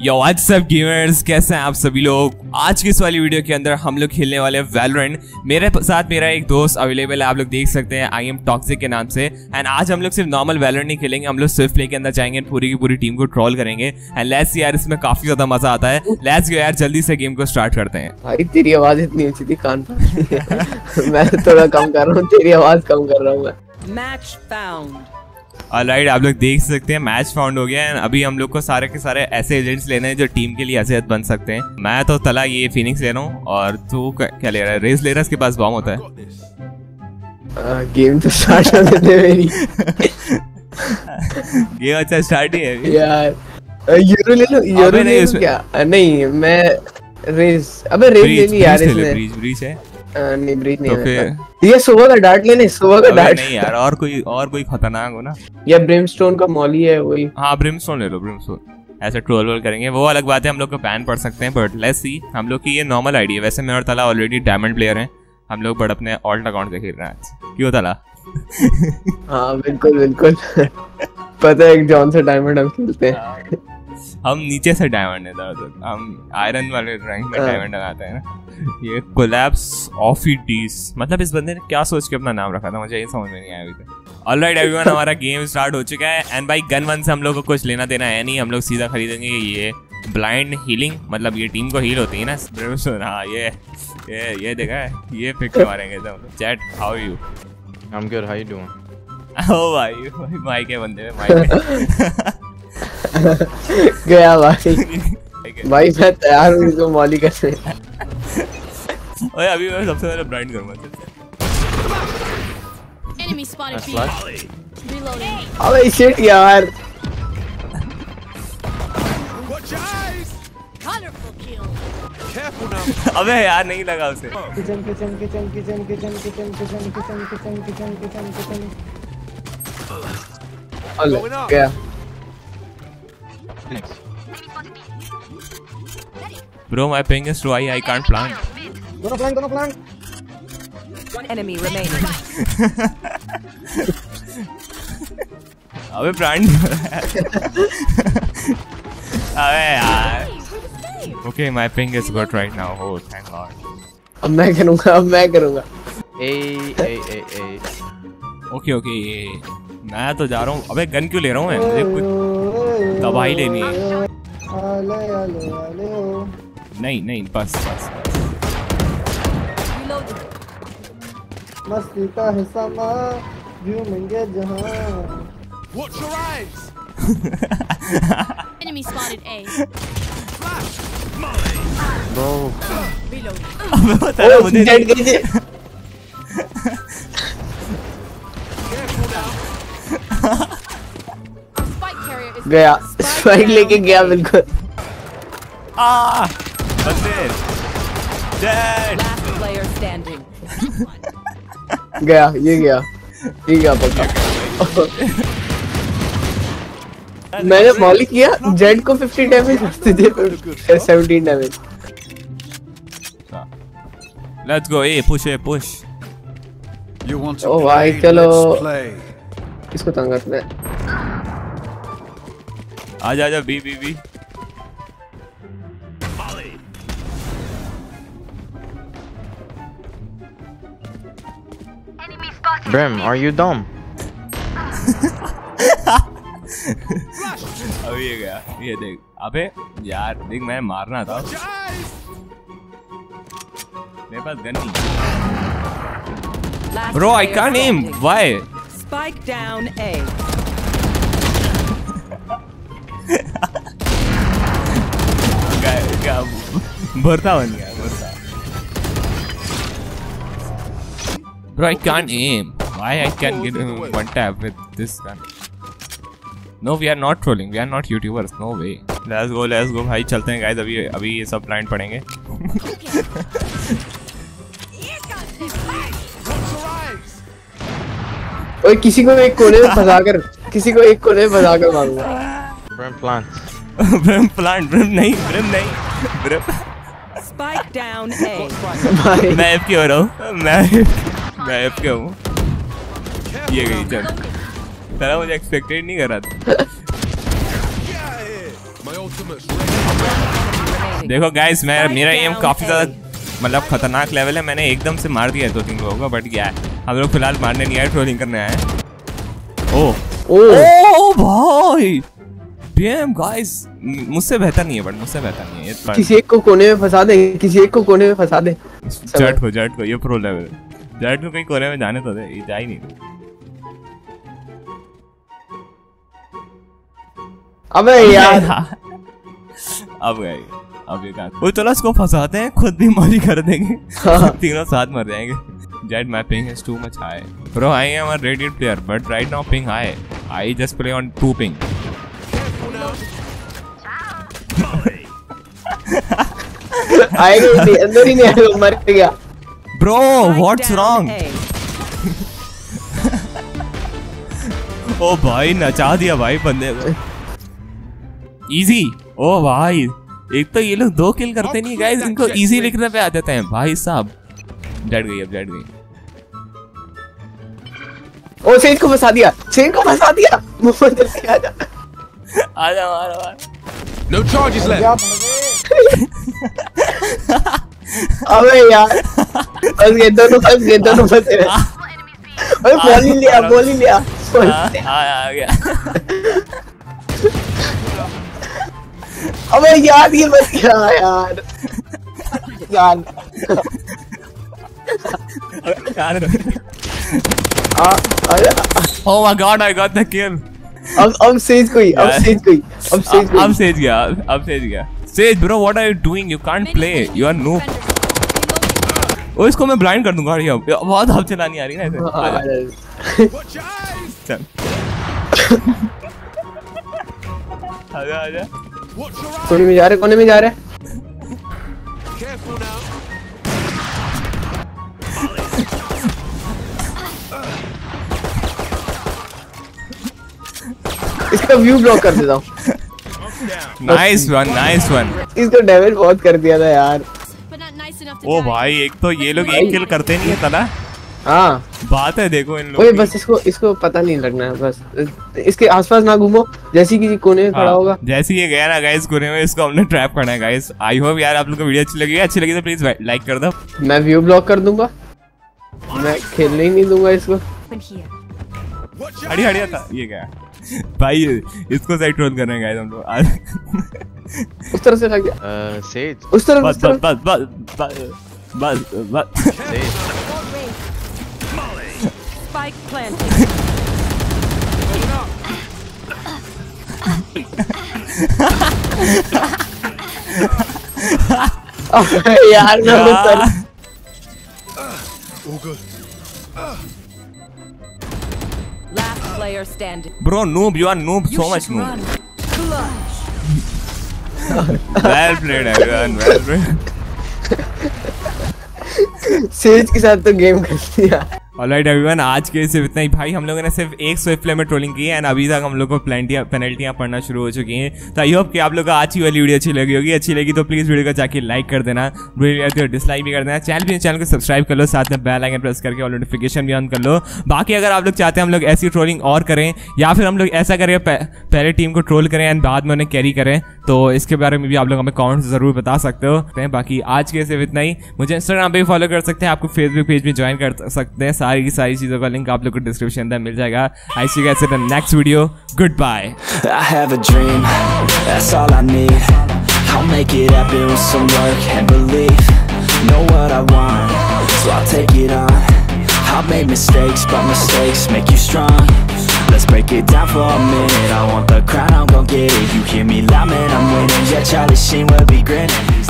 यो WhatsApp gamers कैसे हैं आप सभी लोग? आज की इस वाली वीडियो के अंदर हम लोग खेलने वाले हैं वैलोरेंट मेरे साथ मेरा एक दोस्त अवेलेबल है आप लोग देख सकते हैं आई एम टॉक्सिक के नाम से। एंड आज हम लोग सिर्फ़ नॉर्मल वैलोरेंट नहीं खेलेंगे हम लोग स्विफ्ट प्ले के अंदर जाएँगे पूरी की पूरी टीम को ट्रॉल करेंगे। एंड लेट्स यार इसमें काफ़ी ज़्यादा मज़ा आता है। लेट्स गो यार जल्दी से गेम को स्टार्ट करते हैं। भाई तेरी आवाज़ इतनी ऊँची थी कान पर मैं थोड़ा कम कर रहा हूँ तेरी आवाज़ कम कर रहा हूँ मैं। Match ऑलराइट आप लोग देख सकते हैं मैच फाउंड हो गया है। अभी हम लोग को सारे के सारे ऐसे एजेंट्स लेने हैं जो टीम के लिए असलियत बन सकते हैं। मैं तो तला ये फिनिक्स ले रहा हूँ और तू क्या ले रहा है? रेस ले रहा है इसके पास बॉम्ब होता है। गेम तो स्टार्ट मेरी। ये अच्छा स्टार्ट ही है यार यूरो ले लो यूरो ले लो क्या? नहीं मैं रेस अबे रेस ले ली यार इसने। ब्रीच ब्रीच है। नहीं तो फिर- ये सुबह का डार्ट लेने सुबह का डार्ट नहीं यार और कोई और कोई खतरनाक हो ना? या ब्रिमस्टोन का मॉली है वही। हाँ ब्रिमस्टोन ले लो ब्रिमस्टोन ऐसे ट्रोल वोल करेंगे। वो अलग बात है हम लोग को बैन पड़ सकते हैं बट लेट्स सी हम लोग की ये नॉर्मल आईडी है। वैसे मैं और तला ऑलरेडी डायमंड प्लेयर हैं। हम लोग बट अपने ऑल्ट अकाउंट से खेल रहे हैं क्यों तला? हाँ बिल्कुल बिल्कुल। पता है एक जॉन से डायमंड हम खेलते हैं। हम नीचे से डायमंड है दरअसल हम आयरन वाले रैंक में हाँ। डायमंड लगाते हैं ना। ये कोलैप्स ऑफ़ डीस मतलब इस बंदे ने क्या सोच के अपना नाम रखा था? मुझे ये समझ में नहीं आया अभी तक। ऑलराइट एवरीवन हमारा गेम स्टार्ट हो चुका है। एंड भाई गन वन से हम लोग को कुछ लेना देना है नहीं। हम लोग सीधा खरीदेंगे ये ब्लाइंड हीलिंग मतलब ये टीम को हील होती है ना? हाँ ये ये ये देखा है। ये पिक मारेंगे सब chat how you I'm good. How you doing? ओ भाई भाई माइक है बंदे में माइक गया भाई भाई मैं तैयार हूँ इसको मॉली करने ओए अभी मैं सबसे पहले ब्लाइंड करूँगा Nice B. flash. Reloading. अबे शिट यार. अबे यार नहीं लगा उसे kitchen kitchen kitchen kitchen kitchen kitchen kitchen kitchen kitchen kitchen kitchen kitchen गया bro my ping is too I I can't plant दोनों प्लान दोनों प्लान One enemy remaining. अबे प्लांट अबे यार. Okay my ping is good right now oh thank god अब मैं करूँगा अब मैं करूँगा. A A A A. Okay okay मैं तो जा रहा हूँ. अबे गन क्यों ले रहा हूँ मैं? मुझे कुछ तबाही लेनी है नहीं नहीं बस बस मस्ती का हिस्सा माँ झूमेंगे जहाँ Watch your eyes. Enemy spotted A. Flash. Mine. Bro. Reload. अबे बता रहा मुझे गया। स्पाइक लेके गया बिल्कुल। आ! बंदे डेड। Player standing. गया ये गया ये गया पक्का। मैंने मॉली किया जेड को 50 डैमेज फिर 17 damage let's go A push A push You want to Oh, play? भाई, चलो। Let's play. इसको तंग करते हैं। आजा आजा B B B Brim, are you dumb? अभी ये गया ये देख अबे यार देख मैं मारना था मेरे पास गन नहीं Last bro I player can't am standing. Why Spike down A. क्या भरता बन गया भरता Bro, I can't aim. Why I can get uh, one tap with this gun? No, we are not trolling. We are not YouTubers. No way. Let's go, let's go. भाई चलते हैं guys. अभी अभी ये सब ब्लाइंड पड़ेंगे. ओए किसी को एक कोने में फंसा कर किसी को एक कोने में फंसा कर मारूँगा Brim plants. Brim plant. Brim नहीं. Brim नहीं. Brim. Spike down A. भाई मैं एफ़ हो रहा हूँ. मैं मैं एफ़ के हूँ. ये गई चल. तेरा मुझे एक्सपेक्टेड नहीं कर रहा था. देखो गाइस मैं मेरा एम काफ़ी ज़्यादा मतलब खतरनाक लेवल है मैंने एकदम से मार दिया है दो तीन लोगों को बट क्या है हम लोग फ़िलहाल मारने नहीं आए ट्रोलिंग करने आए ओ ओ ओ भाई डैम गाइस मुझसे बेहतर नहीं है बट मुझसे बेहतर नहीं है ये किसी एक को कोने में फंसा दे किसी एक को कोने में फंसा दे। जट को जट को ये प्रो लेवल जट को कहीं कोने में जाने तो दे ये जा ही नहीं। अबे यार। अब गए अब ये कहाँ वो चलो इसको फंसाते हैं खुद भी मौजी कर देंगे। तीनों साथ मर जाएँगे। Jett my ping is too much high bro I am a Reddit player but right now ping high I just play on 2 ping आएगा ही नहीं अंदर ही नहीं आएगा मर गया bro Spike what's down wrong? A. ओ भाई नचा दिया भाई बंदे को इजी ओ भाई एक तो ये लोग दो किल करते नहीं गाइस इनको इजी लिखने पे आ जाते हैं भाई साहब डट गई अब डट गई ओ सेज को फंसा दिया सेज को फंसा दिया मोहम्मद जल्दी आ जा आजा मारो मारो No charges left. अबे यार फंस गए दोनों फंस गए दोनों फंसे हुए। ओए बॉल ही लिया बॉल ही लिया बॉल ही हाँ, लिया। आ, आ गया अबे यार ये बच गया यार यार आ, आ, Oh my god, I got the kill. अब अब सेज कोई अब यार। सेज कोई अब सेज अब कोई सेज गया अब सेज गया। Sage bro what are you doing you can't play you are no oh इसको मैं ब्लाइंड कर दूँगा ये बहुत हब चलानी आ रही है ना इसे। आजा, आजा. कोने में जा रहे कोने में जा रहे? इसका व्यू ब्लॉक कर देता हूँ। नाइस वन नाइस वन इसको डैमेज बहुत कर दिया था यार। ओ भाई एक तो ये लोग एक किल करते नहीं है तना हाँ। बात है देखो इन ओए लोग बस इसको इसको पता नहीं लगना है बस। इसके आसपास ना घूमो जैसे किसी कोने में खड़ा होगा। जैसे ये गया ना गाइस कोने में इसको हमने ट्रैप करना है गाइस आई होप यार आप लोग को वीडियो अच्छी लगी है। अच्छी लगी तो प्लीज़ लाइक कर दो। मैं व्यू ब्लॉक कर दूँगा। मैं खेलने ही नहीं दूँगा इसको। हड़ी हड़िया था ये क्या भाई इसको सही ट्रोल कर रहे हैं गाइस हम लोग आज उस तरह से लग गया Sage. उस तरफ़ बस बस बस बस बस बस बस Sage. Spike यार मैं good. Last player standing. Bro, noob, you are noob, you so much noob. Well played, everyone. Well played. Sage के साथ तो गेम कर दिया ऑलराइट एवरीवन आज के सिर्फ़ इतना ही। भाई, हम लोगों ने सिर्फ़ एक स्विफ्ट प्ले में ट्रोलिंग की है एंड अभी तक हम लोग को पेनल्टियाँ पेनल्टियाँ पड़ना शुरू हो चुकी हैं। तो आई होप कि आप लोग को आज की वाली वीडियो अच्छी लगी होगी। अच्छी लगी तो प्लीज़ वीडियो को जाके लाइक कर देना। वीडियो डिसलाइक भी कर देना चैनल भी चैनल को सब्सक्राइब कर लो, साथ में बेल आइकन प्रेस करके और नोटिफिकेशन भी ऑन कर लो। बाकी अगर आप लोग चाहते हैं हम लोग ऐसी ट्रोलिंग और करें, या फिर हम लोग ऐसा करें पहले टीम को ट्रोल करें एंड बाद में उन्हें कैरी करें तो इसके बारे में भी आप लोग हमें कमेंट्स ज़रूर बता सकते हो। बाकी आज के सिर्फ़ इतना ही। मुझे इंस्टाग्राम पे फॉलो कर सकते हैं, आपको फेसबुक पेज भी ज्वाइन कर सकते हैं सारी की सारी चीज़ों का लिंक आप लोग को डिस्क्रिप्शन अंदर मिल जाएगा I see in next video goodbye I'll make it happen with some work and belief Know what I want, so I'll take it on I've made mistakes, but mistakes make you strong Let's break it down for a minute I want the crown, I'm gon' get it You hear me loud, man, I'm winning Yeah, Charlie Sheen will be grinning